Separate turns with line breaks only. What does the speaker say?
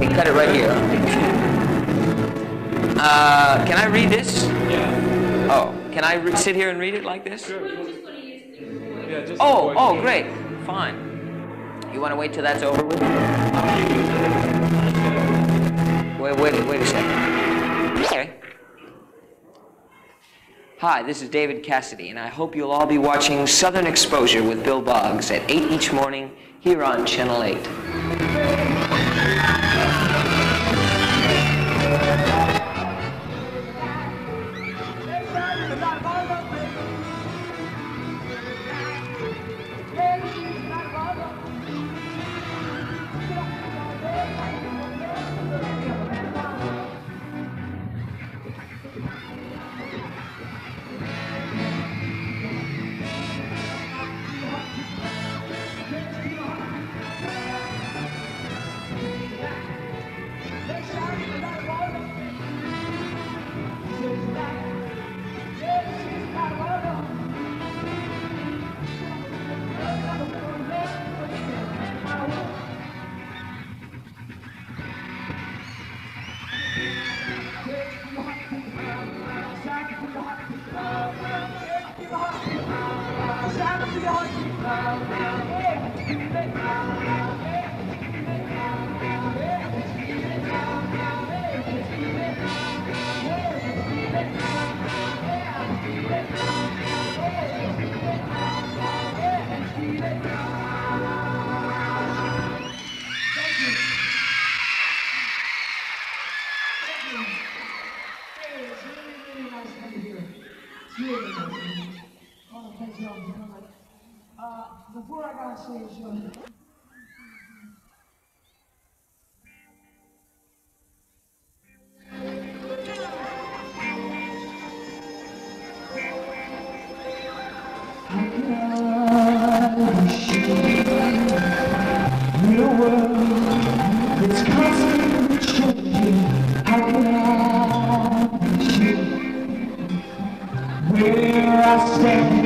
Okay, cut it right here. Uh, can I read this?
Yeah.
Oh, can I re- sit here and read it like this?
Sure. Yeah, just
Oh,
avoid
oh,
me.
great. Fine. You want to wait till that's over with? Wait, wait, wait a second. Okay. Hi, this is David Cassidy, and I hope you'll all be watching Southern Exposure with Bill Boggs at 8 each morning here on Channel 8.
Thank you. Hey, Jones. And I'm like, uh, before I got constantly changing. How can I you? Where I stand.